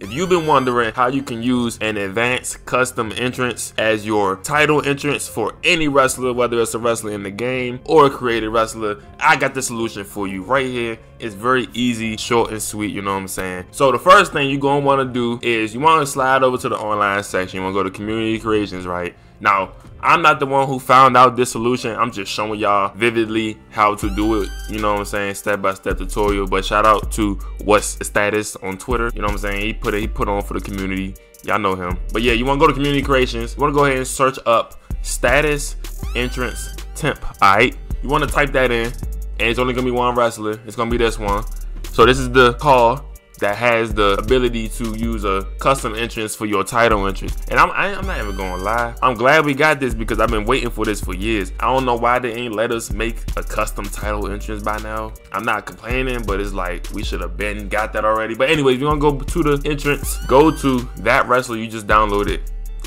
If you've been wondering how you can use an advanced custom entrance as your title entrance for any wrestler, whether it's a wrestler in the game or a created wrestler, I got the solution for you right here. It's very easy, short and sweet, you know what I'm saying? So the first thing you're gonna wanna do is you wanna slide over to the online section. You wanna go to community creations, right? Now, I'm not the one who found out this solution. I'm just showing y'all vividly how to do it. You know what I'm saying? Step by step tutorial. But shout out to what's status on Twitter. You know what I'm saying? He put it, he put on for the community. Y'all know him. But yeah, you want to go to community creations. You want to go ahead and search up status entrance temp. Alright. You want to type that in. And it's only gonna be one wrestler. It's gonna be this one. So this is the call that has the ability to use a custom entrance for your title entrance. And I'm, I, am not even gonna lie. I'm glad we got this because I've been waiting for this for years. I don't know why they ain't let us make a custom title entrance by now. I'm not complaining, but it's like we should have been got that already. But anyways, you wanna go to the entrance, go to that wrestler you just downloaded.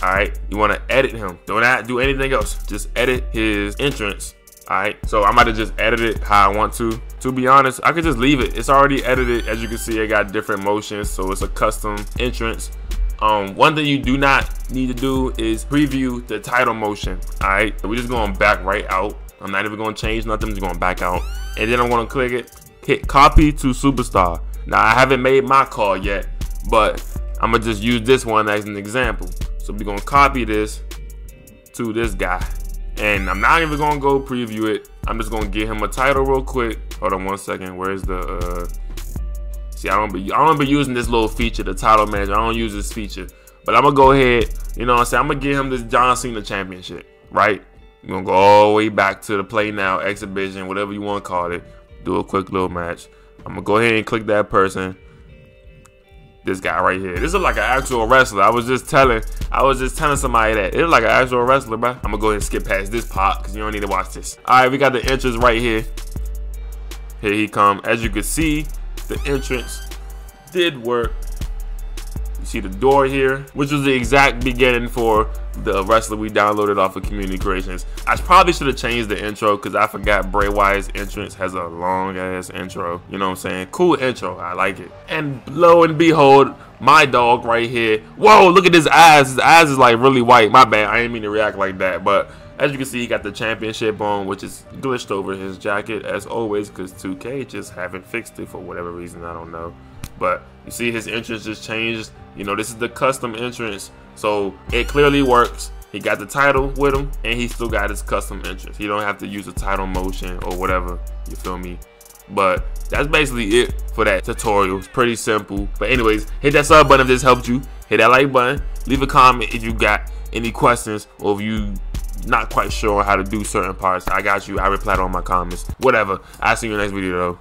All right, you wanna edit him. Don't do anything else. Just edit his entrance Alright, so I might have just edited how I want to. To be honest, I could just leave it. It's already edited. As you can see, I got different motions, so it's a custom entrance. Um, one thing you do not need to do is preview the title motion. Alright, so we're just going back right out. I'm not even going to change nothing. Just going back out. And then I'm going to click it, hit copy to superstar. Now, I haven't made my call yet, but I'm going to just use this one as an example. So we're going to copy this to this guy. And I'm not even gonna go preview it. I'm just gonna get him a title real quick. Hold on one second. Where's the uh see I don't be I don't be using this little feature, the title manager. I don't use this feature. But I'm gonna go ahead, you know what I'm saying? I'm gonna get him this John Cena championship, right? You're gonna go all the way back to the play now exhibition, whatever you want to call it. Do a quick little match. I'm gonna go ahead and click that person this guy right here. This is like an actual wrestler. I was just telling, I was just telling somebody that it's like an actual wrestler, bro. I'm gonna go ahead and skip past this part because you don't need to watch this. All right, we got the entrance right here. Here he come. As you can see, the entrance did work. You see the door here, which was the exact beginning for the wrestler we downloaded off of Community Creations. I probably should have changed the intro because I forgot Bray Wyatt's entrance has a long ass intro. You know what I'm saying? Cool intro. I like it. And lo and behold, my dog right here. Whoa, look at his eyes. His eyes is like really white. My bad. I didn't mean to react like that. But as you can see, he got the championship on, which is glitched over his jacket as always because 2K just haven't fixed it for whatever reason. I don't know. But you see his entrance just changed. You know, this is the custom entrance. So it clearly works. He got the title with him and he still got his custom entrance. He don't have to use a title motion or whatever. You feel me? But that's basically it for that tutorial. It's pretty simple. But anyways, hit that sub button if this helped you. Hit that like button. Leave a comment if you got any questions or if you not quite sure how to do certain parts. I got you. I replied on my comments. Whatever. I'll see you in the next video though.